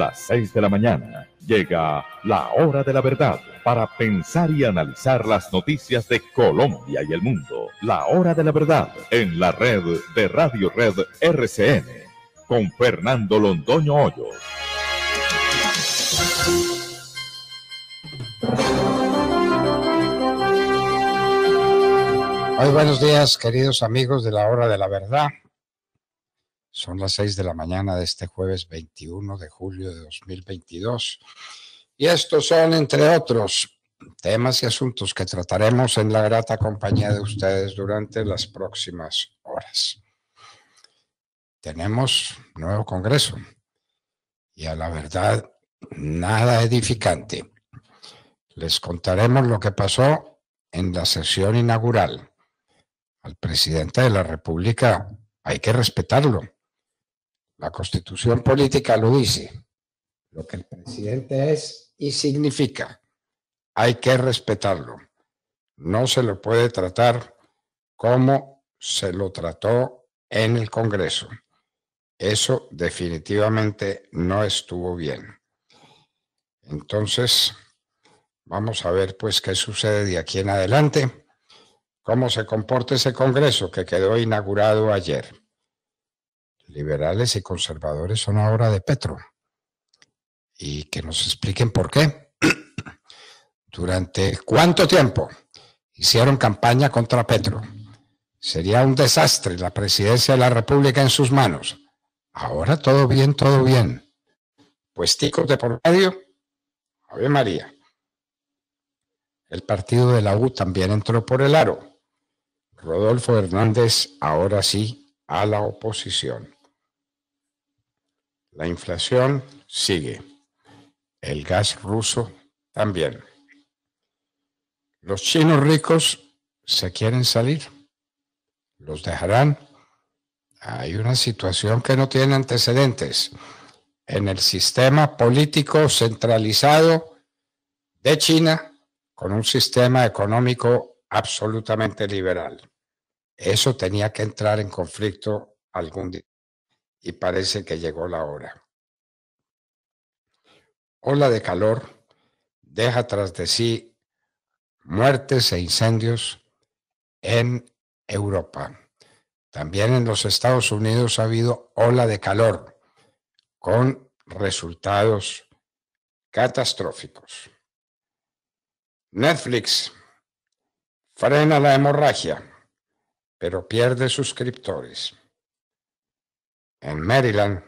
Son las 6 de la mañana. Llega la hora de la verdad para pensar y analizar las noticias de Colombia y el mundo. La hora de la verdad en la red de Radio Red RCN con Fernando Londoño Hoyos. Muy buenos días, queridos amigos de la hora de la verdad. Son las 6 de la mañana de este jueves 21 de julio de 2022. Y estos son, entre otros, temas y asuntos que trataremos en la grata compañía de ustedes durante las próximas horas. Tenemos nuevo Congreso y a la verdad nada edificante. Les contaremos lo que pasó en la sesión inaugural. Al presidente de la República hay que respetarlo la constitución política lo dice. Lo que el presidente es y significa. Hay que respetarlo. No se lo puede tratar como se lo trató en el Congreso. Eso definitivamente no estuvo bien. Entonces, vamos a ver pues qué sucede de aquí en adelante, cómo se comporta ese Congreso que quedó inaugurado ayer liberales y conservadores son ahora de Petro. Y que nos expliquen por qué. Durante cuánto tiempo hicieron campaña contra Petro. Sería un desastre la presidencia de la República en sus manos. Ahora todo bien, todo bien. Puesticos de por medio. Ave María. El partido de la U también entró por el aro. Rodolfo Hernández ahora sí a la oposición. La inflación sigue. El gas ruso también. Los chinos ricos se quieren salir. ¿Los dejarán? Hay una situación que no tiene antecedentes en el sistema político centralizado de China con un sistema económico absolutamente liberal. Eso tenía que entrar en conflicto algún día y parece que llegó la hora. Ola de calor deja tras de sí muertes e incendios en Europa. También en los Estados Unidos ha habido ola de calor con resultados catastróficos. Netflix frena la hemorragia, pero pierde suscriptores. En Maryland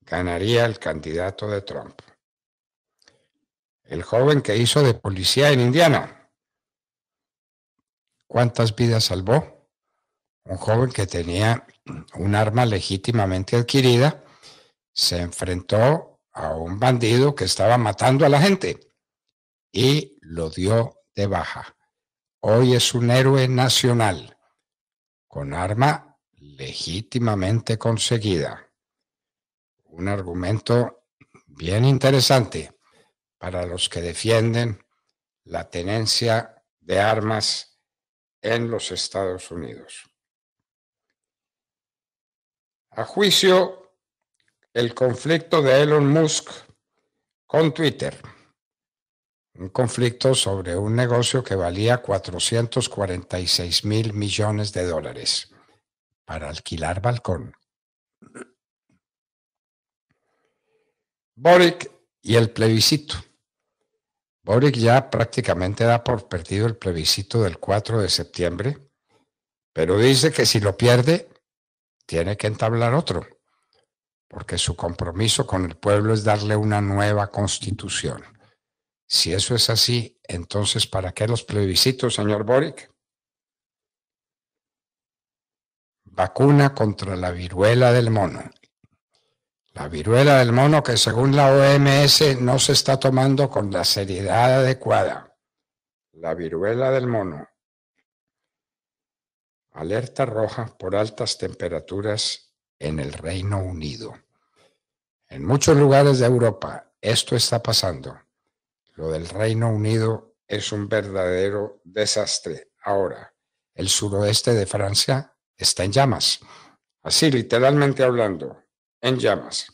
ganaría el candidato de Trump. El joven que hizo de policía en Indiana. ¿Cuántas vidas salvó? Un joven que tenía un arma legítimamente adquirida se enfrentó a un bandido que estaba matando a la gente y lo dio de baja. Hoy es un héroe nacional con arma legítimamente conseguida. Un argumento bien interesante para los que defienden la tenencia de armas en los Estados Unidos. A juicio, el conflicto de Elon Musk con Twitter, un conflicto sobre un negocio que valía 446 mil millones de dólares para alquilar balcón. Boric y el plebiscito. Boric ya prácticamente da por perdido el plebiscito del 4 de septiembre, pero dice que si lo pierde, tiene que entablar otro, porque su compromiso con el pueblo es darle una nueva constitución. Si eso es así, entonces ¿para qué los plebiscitos, señor Boric? Vacuna contra la viruela del mono. La viruela del mono que según la OMS no se está tomando con la seriedad adecuada. La viruela del mono. Alerta roja por altas temperaturas en el Reino Unido. En muchos lugares de Europa esto está pasando. Lo del Reino Unido es un verdadero desastre. Ahora, el suroeste de Francia está en llamas. Así, literalmente hablando, en llamas.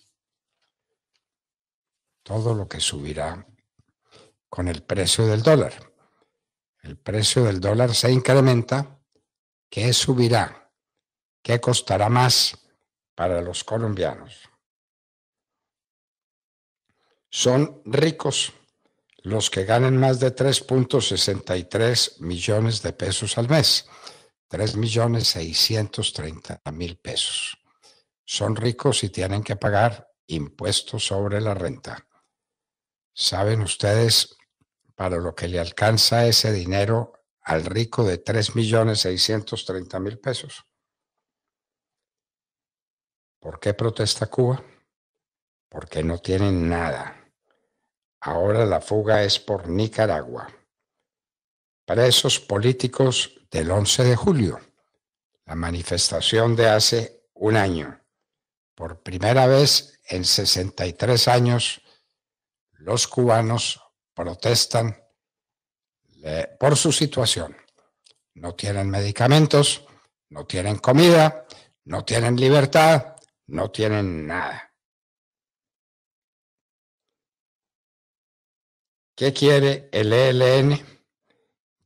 todo lo que subirá con el precio del dólar. El precio del dólar se incrementa, ¿qué subirá? ¿Qué costará más para los colombianos? Son ricos los que ganen más de 3.63 millones de pesos al mes, 3 millones 630 mil pesos. Son ricos y tienen que pagar impuestos sobre la renta. ¿Saben ustedes para lo que le alcanza ese dinero al rico de 3 millones 630 mil pesos? ¿Por qué protesta Cuba? Porque no tienen nada Ahora la fuga es por Nicaragua. Presos políticos del 11 de julio, la manifestación de hace un año. Por primera vez en 63 años, los cubanos protestan por su situación. No tienen medicamentos, no tienen comida, no tienen libertad, no tienen nada. ¿Qué quiere el ELN?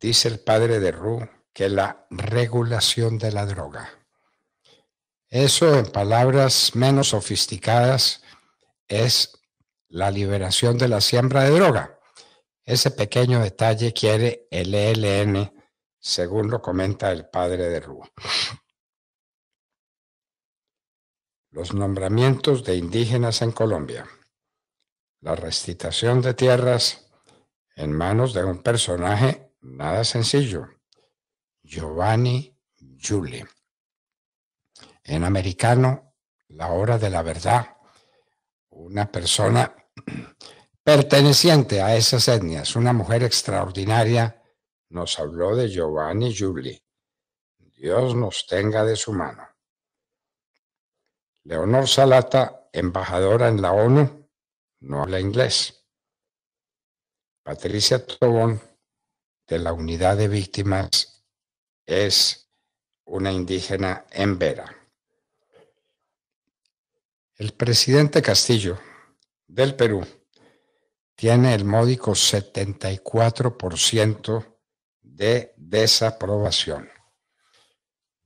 Dice el padre de Ru que la regulación de la droga. Eso, en palabras menos sofisticadas, es la liberación de la siembra de droga. Ese pequeño detalle quiere el ELN, según lo comenta el padre de Ru. Los nombramientos de indígenas en Colombia. La restitución de tierras en manos de un personaje nada sencillo, Giovanni Giuli. En americano, La Hora de la Verdad, una persona perteneciente a esas etnias, una mujer extraordinaria, nos habló de Giovanni Giuli. Dios nos tenga de su mano. Leonor Salata, embajadora en la ONU, no habla inglés. Patricia Tobón, de la unidad de víctimas, es una indígena en Vera. El presidente Castillo del Perú tiene el módico 74% de desaprobación.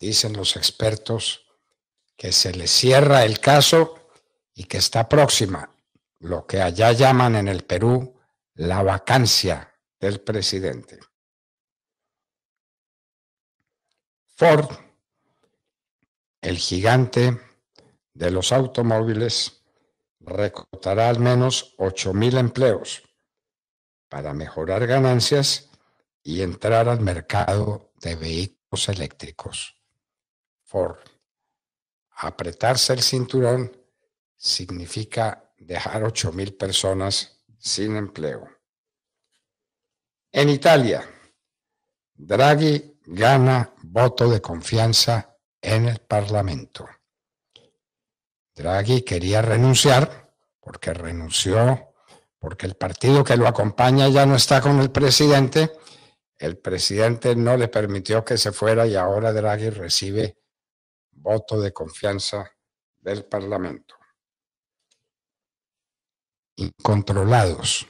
Dicen los expertos que se le cierra el caso y que está próxima, lo que allá llaman en el Perú la vacancia del presidente. Ford, el gigante de los automóviles, reclutará al menos 8.000 empleos para mejorar ganancias y entrar al mercado de vehículos eléctricos. Ford. Apretarse el cinturón significa dejar 8.000 personas sin empleo. En Italia, Draghi gana voto de confianza en el Parlamento. Draghi quería renunciar porque renunció, porque el partido que lo acompaña ya no está con el presidente. El presidente no le permitió que se fuera y ahora Draghi recibe voto de confianza del Parlamento incontrolados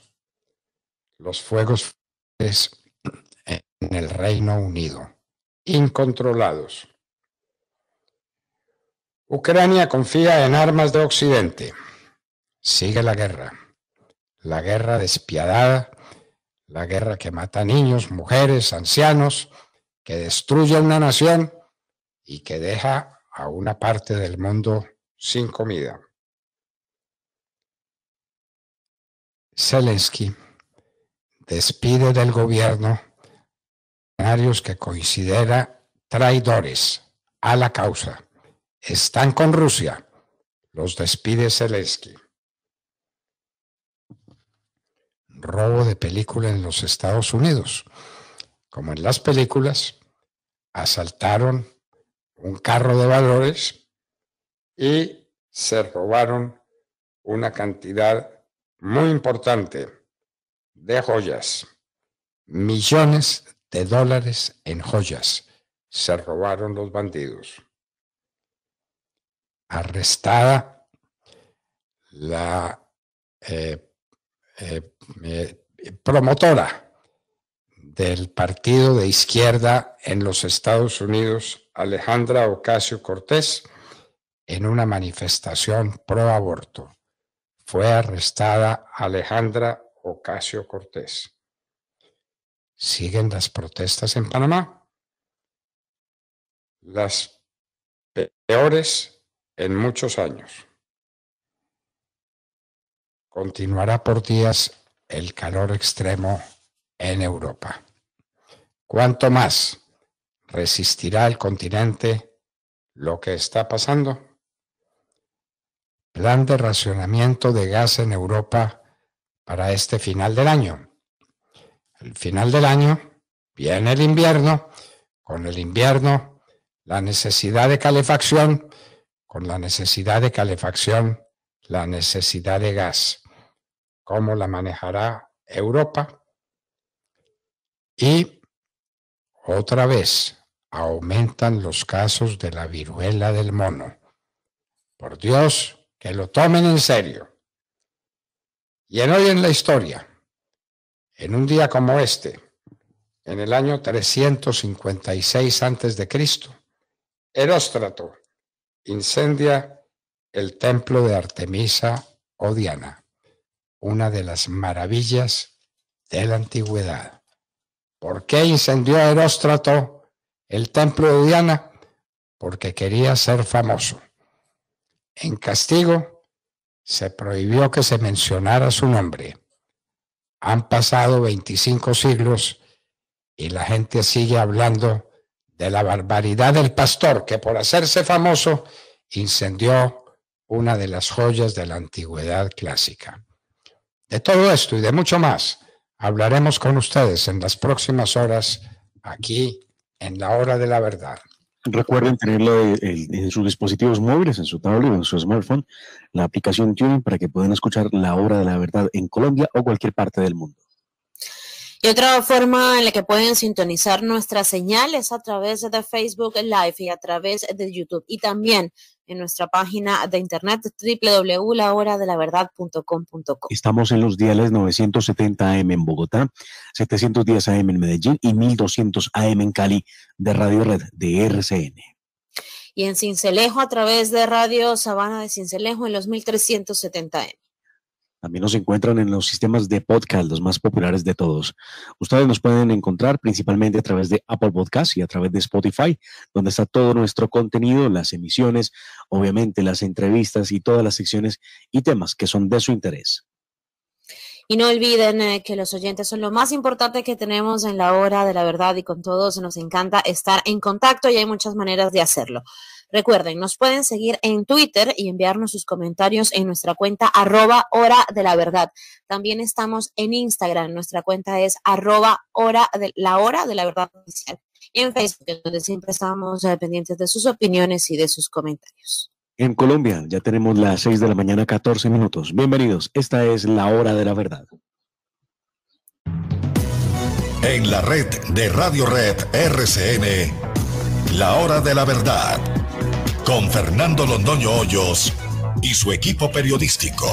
los fuegos en el Reino Unido. Incontrolados. Ucrania confía en armas de Occidente. Sigue la guerra. La guerra despiadada, la guerra que mata niños, mujeres, ancianos, que destruye una nación y que deja a una parte del mundo sin comida. Zelensky despide del gobierno que considera traidores a la causa. Están con Rusia. Los despide Zelensky. Robo de película en los Estados Unidos. Como en las películas, asaltaron un carro de valores y se robaron una cantidad muy importante de joyas. Millones de dólares en joyas se robaron los bandidos. Arrestada la eh, eh, promotora del partido de izquierda en los Estados Unidos, Alejandra Ocasio Cortés, en una manifestación pro aborto. Fue arrestada Alejandra Ocasio Cortés. Siguen las protestas en Panamá. Las peores en muchos años. Continuará por días el calor extremo en Europa. ¿Cuánto más resistirá el continente lo que está pasando? Plan de racionamiento de gas en Europa para este final del año. El final del año viene el invierno, con el invierno la necesidad de calefacción, con la necesidad de calefacción la necesidad de gas. ¿Cómo la manejará Europa? Y otra vez aumentan los casos de la viruela del mono. Por Dios, que lo tomen en serio. Y en hoy en la historia, en un día como este, en el año 356 antes de Cristo, Heróstrato incendia el templo de Artemisa o Diana, una de las maravillas de la antigüedad. ¿Por qué incendió Heróstrato el templo de Diana? Porque quería ser famoso. En castigo, se prohibió que se mencionara su nombre. Han pasado 25 siglos y la gente sigue hablando de la barbaridad del pastor que por hacerse famoso incendió una de las joyas de la antigüedad clásica. De todo esto y de mucho más hablaremos con ustedes en las próximas horas aquí en la hora de la verdad. Recuerden tenerlo en sus dispositivos móviles, en su tablet en su smartphone, la aplicación TuneIn para que puedan escuchar la hora de la verdad en Colombia o cualquier parte del mundo. Y otra forma en la que pueden sintonizar nuestra señal es a través de Facebook Live y a través de YouTube. Y también en nuestra página de internet www.lahoradelaverdad.com.co. Estamos en los diales 970 AM en Bogotá, 710 AM en Medellín y 1200 AM en Cali de Radio Red de RCN. Y en Cincelejo a través de Radio Sabana de Cincelejo en los 1370 AM. También nos encuentran en los sistemas de podcast, los más populares de todos. Ustedes nos pueden encontrar principalmente a través de Apple Podcast y a través de Spotify, donde está todo nuestro contenido, las emisiones, obviamente las entrevistas y todas las secciones y temas que son de su interés. Y no olviden eh, que los oyentes son lo más importante que tenemos en la hora de la verdad y con todos nos encanta estar en contacto y hay muchas maneras de hacerlo. Recuerden, nos pueden seguir en Twitter y enviarnos sus comentarios en nuestra cuenta arroba hora de la verdad. También estamos en Instagram, nuestra cuenta es arroba hora de la hora de la verdad oficial. Y en Facebook, donde siempre estamos eh, pendientes de sus opiniones y de sus comentarios. En Colombia ya tenemos las 6 de la mañana, 14 minutos. Bienvenidos, esta es la hora de la verdad. En la red de Radio Red RCN, la hora de la verdad con Fernando Londoño Hoyos y su equipo periodístico.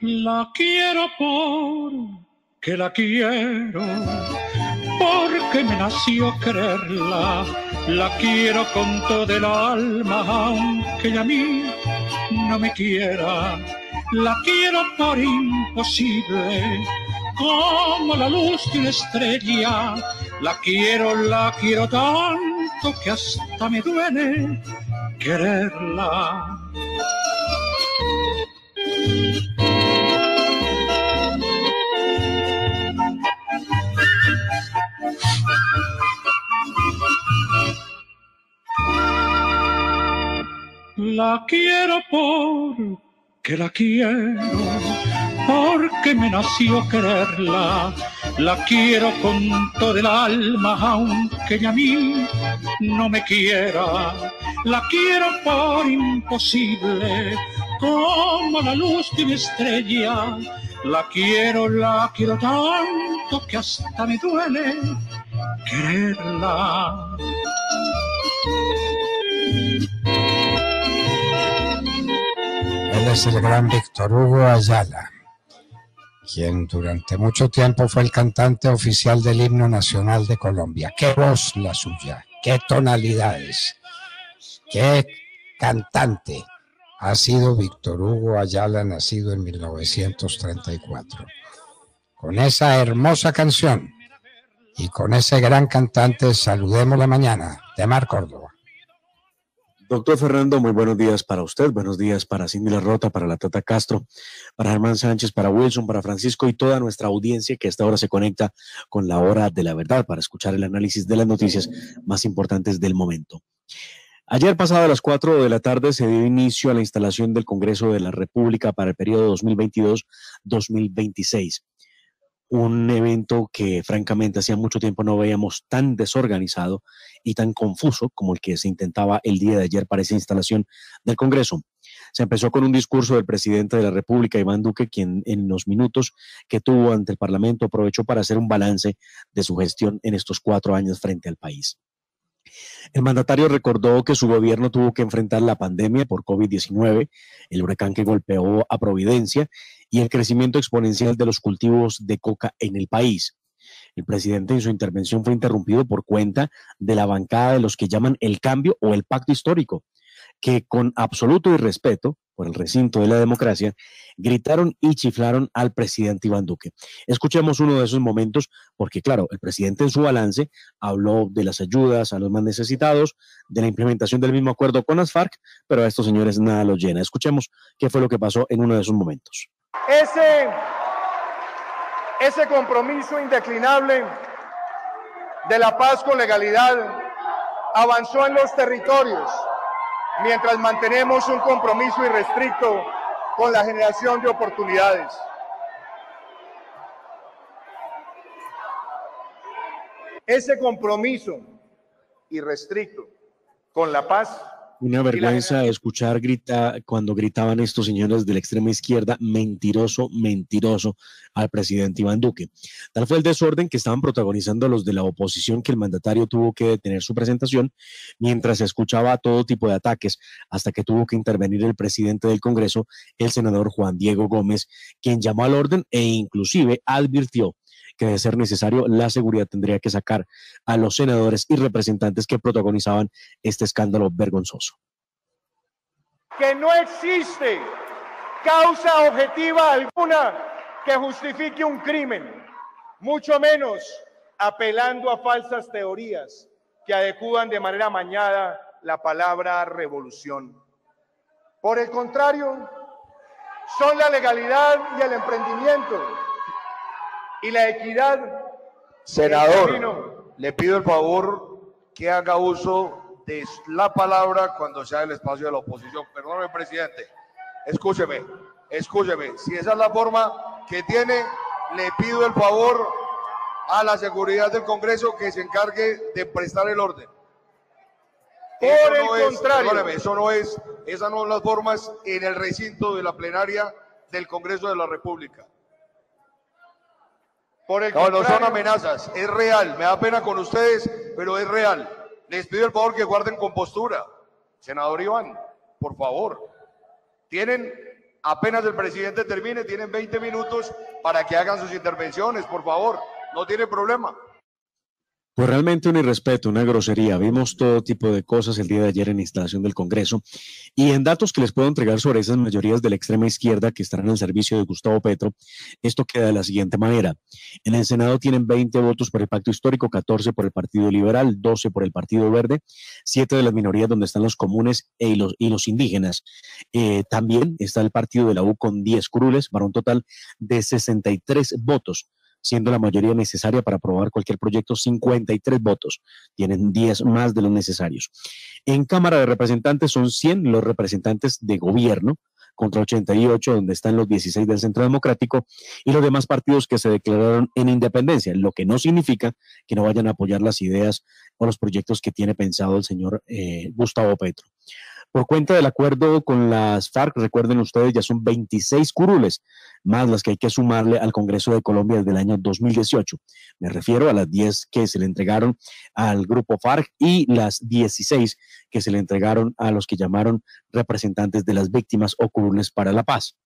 La quiero por que la quiero porque me nació quererla. La quiero con todo el alma, aunque a mí no me quiera. La quiero por imposible, como la luz de una estrella. La quiero, la quiero tanto que hasta me duele quererla. La quiero porque la quiero, porque me nació quererla. La quiero con todo el alma, aunque ella a mí no me quiera. La quiero por imposible, como la luz de una estrella. La quiero, la quiero tanto que hasta me duele quererla. Es el gran Víctor Hugo Ayala, quien durante mucho tiempo fue el cantante oficial del himno nacional de Colombia. Qué voz la suya, qué tonalidades, qué cantante ha sido Víctor Hugo Ayala, nacido en 1934. Con esa hermosa canción y con ese gran cantante, saludemos la mañana de Mar Córdoba. Doctor Fernando, muy buenos días para usted, buenos días para Cindy La Rota, para la Tata Castro, para Germán Sánchez, para Wilson, para Francisco y toda nuestra audiencia que a esta hora se conecta con la hora de la verdad para escuchar el análisis de las noticias más importantes del momento. Ayer pasado a las 4 de la tarde se dio inicio a la instalación del Congreso de la República para el periodo 2022-2026 un evento que francamente hacía mucho tiempo no veíamos tan desorganizado y tan confuso como el que se intentaba el día de ayer para esa instalación del Congreso. Se empezó con un discurso del presidente de la República, Iván Duque, quien en los minutos que tuvo ante el Parlamento aprovechó para hacer un balance de su gestión en estos cuatro años frente al país. El mandatario recordó que su gobierno tuvo que enfrentar la pandemia por COVID-19, el huracán que golpeó a Providencia y el crecimiento exponencial de los cultivos de coca en el país. El presidente en su intervención fue interrumpido por cuenta de la bancada de los que llaman el cambio o el pacto histórico, que con absoluto irrespeto por el recinto de la democracia, gritaron y chiflaron al presidente Iván Duque. Escuchemos uno de esos momentos, porque claro, el presidente en su balance habló de las ayudas a los más necesitados, de la implementación del mismo acuerdo con las FARC, pero a estos señores nada los llena. Escuchemos qué fue lo que pasó en uno de esos momentos. Ese, ese compromiso indeclinable de la paz con legalidad avanzó en los territorios mientras mantenemos un compromiso irrestricto con la generación de oportunidades. Ese compromiso irrestricto con la paz una vergüenza escuchar grita, cuando gritaban estos señores de la extrema izquierda, mentiroso, mentiroso al presidente Iván Duque. Tal fue el desorden que estaban protagonizando los de la oposición que el mandatario tuvo que detener su presentación mientras se escuchaba todo tipo de ataques hasta que tuvo que intervenir el presidente del Congreso, el senador Juan Diego Gómez, quien llamó al orden e inclusive advirtió que de ser necesario la seguridad tendría que sacar a los senadores y representantes que protagonizaban este escándalo vergonzoso. Que no existe causa objetiva alguna que justifique un crimen, mucho menos apelando a falsas teorías que adecúan de manera mañada la palabra revolución. Por el contrario, son la legalidad y el emprendimiento y la equidad. Senador, le pido el favor que haga uso de la palabra cuando sea el espacio de la oposición. Perdóneme, presidente. Escúcheme, escúcheme. Si esa es la forma que tiene, le pido el favor a la seguridad del Congreso que se encargue de prestar el orden. Por el contrario. eso no es, esas no son las formas en el recinto de la plenaria del Congreso de la República no, no son amenazas, es real. Me da pena con ustedes, pero es real. Les pido el favor que guarden compostura. Senador Iván, por favor. Tienen, apenas el presidente termine, tienen 20 minutos para que hagan sus intervenciones, por favor. No tiene problema. Pues realmente un irrespeto, una grosería. Vimos todo tipo de cosas el día de ayer en la instalación del Congreso y en datos que les puedo entregar sobre esas mayorías de la extrema izquierda que estarán al servicio de Gustavo Petro, esto queda de la siguiente manera. En el Senado tienen 20 votos por el Pacto Histórico, 14 por el Partido Liberal, 12 por el Partido Verde, 7 de las minorías donde están los comunes y los, y los indígenas. Eh, también está el Partido de la U con 10 curules, para un total de 63 votos siendo la mayoría necesaria para aprobar cualquier proyecto 53 votos. Tienen 10 más de los necesarios. En Cámara de Representantes son 100 los representantes de gobierno, contra 88, donde están los 16 del Centro Democrático, y los demás partidos que se declararon en independencia, lo que no significa que no vayan a apoyar las ideas o los proyectos que tiene pensado el señor eh, Gustavo Petro. Por cuenta del acuerdo con las FARC, recuerden ustedes, ya son 26 curules, más las que hay que sumarle al Congreso de Colombia desde el año 2018. Me refiero a las 10 que se le entregaron al grupo FARC y las 16 que se le entregaron a los que llamaron representantes de las víctimas o curules para la paz.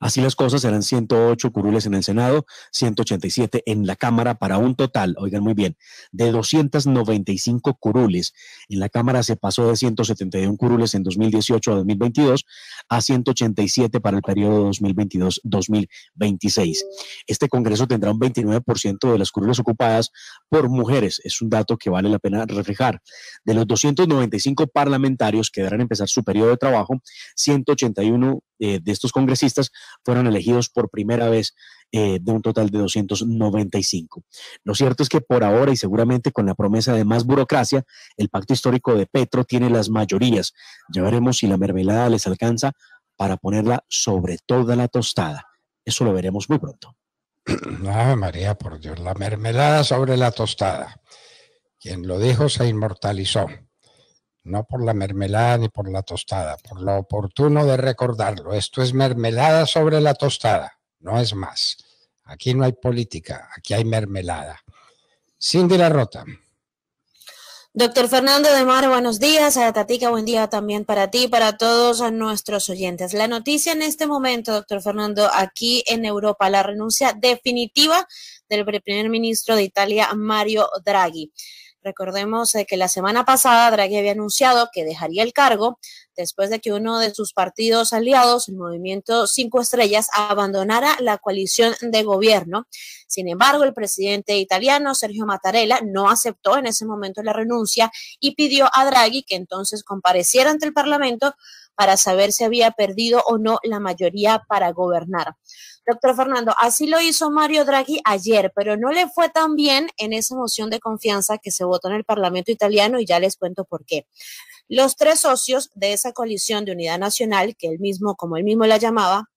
Así las cosas, eran 108 curules en el Senado, 187 en la Cámara, para un total, oigan muy bien, de 295 curules. En la Cámara se pasó de 171 curules en 2018 a 2022 a 187 para el periodo 2022-2026. Este Congreso tendrá un 29% de las curules ocupadas por mujeres. Es un dato que vale la pena reflejar. De los 295 parlamentarios que deberán empezar su periodo de trabajo, 181 eh, de estos congresistas fueron elegidos por primera vez eh, de un total de 295. Lo cierto es que por ahora y seguramente con la promesa de más burocracia, el pacto histórico de Petro tiene las mayorías. Ya veremos si la mermelada les alcanza para ponerla sobre toda la tostada. Eso lo veremos muy pronto. Ave María, por Dios, la mermelada sobre la tostada. Quien lo dijo se inmortalizó no por la mermelada ni por la tostada, por lo oportuno de recordarlo. Esto es mermelada sobre la tostada, no es más. Aquí no hay política, aquí hay mermelada. Cindy La Rota. Doctor Fernando de Mar, buenos días. A Tatica, buen día también para ti, para todos nuestros oyentes. La noticia en este momento, doctor Fernando, aquí en Europa, la renuncia definitiva del primer ministro de Italia, Mario Draghi. Recordemos eh, que la semana pasada Draghi había anunciado que dejaría el cargo después de que uno de sus partidos aliados, el Movimiento Cinco Estrellas, abandonara la coalición de gobierno. Sin embargo, el presidente italiano, Sergio Mattarella, no aceptó en ese momento la renuncia y pidió a Draghi que entonces compareciera ante el Parlamento para saber si había perdido o no la mayoría para gobernar. Doctor Fernando, así lo hizo Mario Draghi ayer, pero no le fue tan bien en esa moción de confianza que se votó en el Parlamento italiano y ya les cuento por qué. Los tres socios de esa coalición de unidad nacional, que él mismo, como él mismo la llamaba,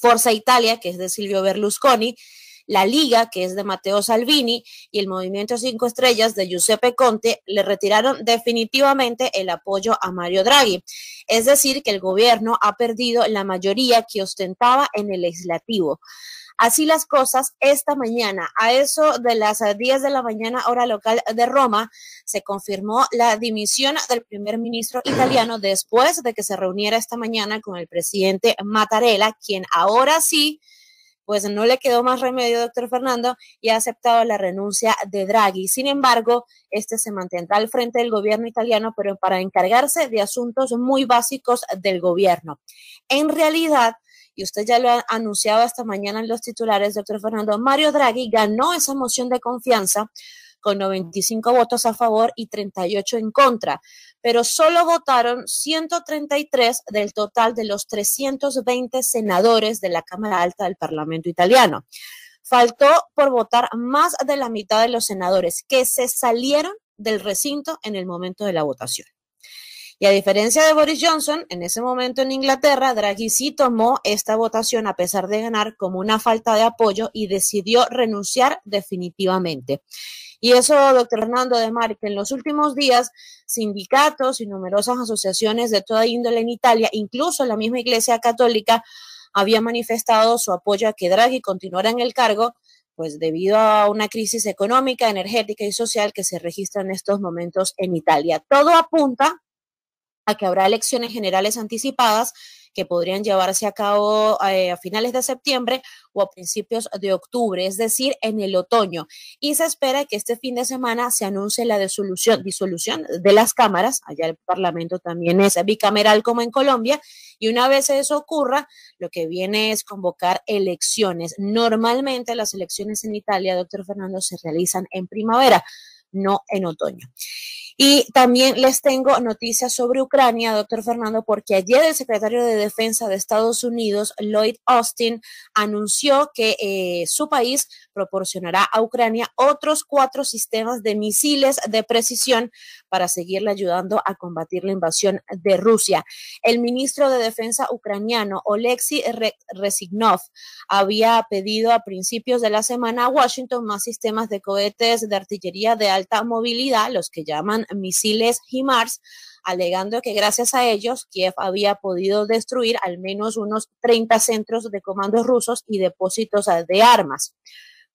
Forza Italia, que es de Silvio Berlusconi, la Liga, que es de Matteo Salvini, y el Movimiento Cinco Estrellas de Giuseppe Conte le retiraron definitivamente el apoyo a Mario Draghi. Es decir, que el gobierno ha perdido la mayoría que ostentaba en el legislativo. Así las cosas, esta mañana, a eso de las 10 de la mañana, hora local de Roma, se confirmó la dimisión del primer ministro italiano después de que se reuniera esta mañana con el presidente Mattarella, quien ahora sí pues no le quedó más remedio, doctor Fernando, y ha aceptado la renuncia de Draghi. Sin embargo, este se mantendrá al frente del gobierno italiano, pero para encargarse de asuntos muy básicos del gobierno. En realidad, y usted ya lo ha anunciado esta mañana en los titulares, doctor Fernando, Mario Draghi ganó esa moción de confianza con 95 votos a favor y 38 en contra, pero solo votaron 133 del total de los 320 senadores de la Cámara Alta del Parlamento italiano. Faltó por votar más de la mitad de los senadores que se salieron del recinto en el momento de la votación. Y a diferencia de Boris Johnson, en ese momento en Inglaterra, Draghi sí tomó esta votación a pesar de ganar como una falta de apoyo y decidió renunciar definitivamente. Y eso, doctor Hernando de Mar, que en los últimos días sindicatos y numerosas asociaciones de toda índole en Italia, incluso la misma Iglesia Católica, había manifestado su apoyo a que Draghi continuara en el cargo, pues debido a una crisis económica, energética y social que se registra en estos momentos en Italia. Todo apunta a que habrá elecciones generales anticipadas que podrían llevarse a cabo eh, a finales de septiembre o a principios de octubre, es decir, en el otoño. Y se espera que este fin de semana se anuncie la disolución, disolución de las cámaras. Allá el Parlamento también es bicameral como en Colombia. Y una vez eso ocurra, lo que viene es convocar elecciones. Normalmente las elecciones en Italia, doctor Fernando, se realizan en primavera, no en otoño. Y también les tengo noticias sobre Ucrania, doctor Fernando, porque ayer el secretario de Defensa de Estados Unidos, Lloyd Austin, anunció que eh, su país proporcionará a Ucrania otros cuatro sistemas de misiles de precisión para seguirle ayudando a combatir la invasión de Rusia. El ministro de Defensa ucraniano, Oleksiy Resignov, había pedido a principios de la semana a Washington más sistemas de cohetes de artillería de alta movilidad, los que llaman misiles HIMARS, alegando que gracias a ellos Kiev había podido destruir al menos unos 30 centros de comandos rusos y depósitos de armas.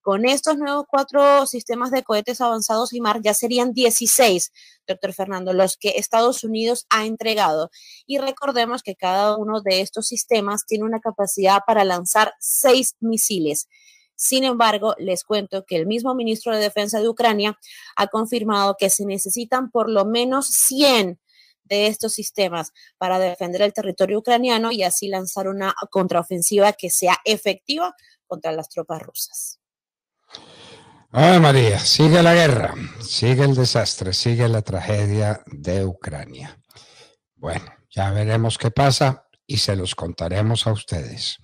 Con estos nuevos cuatro sistemas de cohetes avanzados HIMARS ya serían 16, doctor Fernando, los que Estados Unidos ha entregado. Y recordemos que cada uno de estos sistemas tiene una capacidad para lanzar seis misiles. Sin embargo, les cuento que el mismo ministro de Defensa de Ucrania ha confirmado que se necesitan por lo menos 100 de estos sistemas para defender el territorio ucraniano y así lanzar una contraofensiva que sea efectiva contra las tropas rusas. Ay, María, sigue la guerra, sigue el desastre, sigue la tragedia de Ucrania. Bueno, ya veremos qué pasa y se los contaremos a ustedes.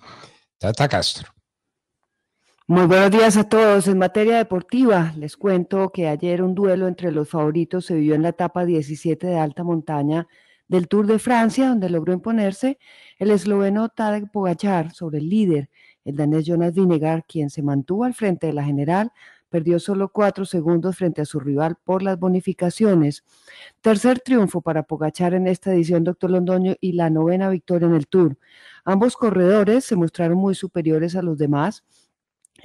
Tata Castro. Muy buenos días a todos. En materia deportiva, les cuento que ayer un duelo entre los favoritos se vivió en la etapa 17 de alta montaña del Tour de Francia, donde logró imponerse el esloveno Tadej Pogacar sobre el líder, el danés Jonas Vinegar, quien se mantuvo al frente de la general, perdió solo cuatro segundos frente a su rival por las bonificaciones. Tercer triunfo para Pogachar en esta edición, doctor Londoño, y la novena victoria en el Tour. Ambos corredores se mostraron muy superiores a los demás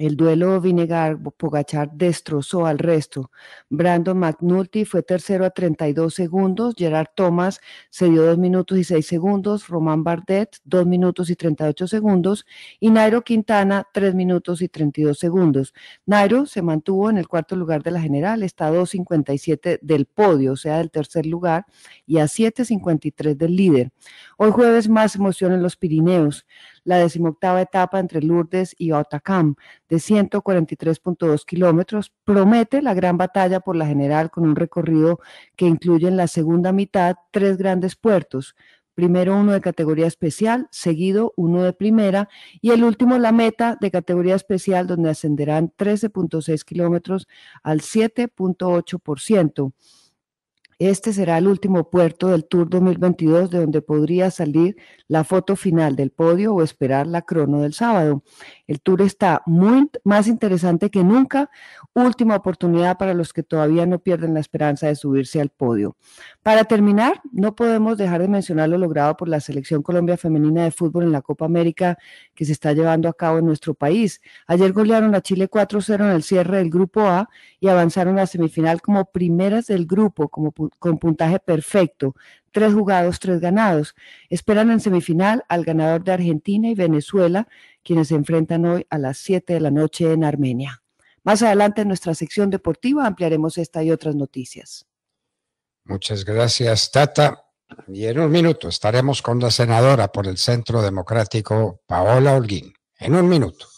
el duelo Vinegar-Pogachar destrozó al resto. Brandon McNulty fue tercero a 32 segundos, Gerard Thomas se dio 2 minutos y 6 segundos, Román Bardet 2 minutos y 38 segundos y Nairo Quintana 3 minutos y 32 segundos. Nairo se mantuvo en el cuarto lugar de la general, está a 2.57 del podio, o sea, del tercer lugar, y a 7.53 del líder. Hoy jueves más emoción en los Pirineos la decimoctava etapa entre Lourdes y Otacam de 143.2 kilómetros. Promete la gran batalla por la general con un recorrido que incluye en la segunda mitad tres grandes puertos. Primero uno de categoría especial, seguido uno de primera y el último la meta de categoría especial donde ascenderán 13.6 kilómetros al 7.8%. Este será el último puerto del Tour 2022 de donde podría salir la foto final del podio o esperar la crono del sábado. El Tour está muy más interesante que nunca. Última oportunidad para los que todavía no pierden la esperanza de subirse al podio. Para terminar, no podemos dejar de mencionar lo logrado por la Selección Colombia Femenina de Fútbol en la Copa América que se está llevando a cabo en nuestro país. Ayer golearon a Chile 4-0 en el cierre del Grupo A y avanzaron a semifinal como primeras del grupo, como, con puntaje perfecto. Tres jugados, tres ganados. Esperan en semifinal al ganador de Argentina y Venezuela, quienes se enfrentan hoy a las 7 de la noche en Armenia. Más adelante en nuestra sección deportiva ampliaremos esta y otras noticias. Muchas gracias, Tata. Y en un minuto estaremos con la senadora por el Centro Democrático, Paola Holguín. En un minuto.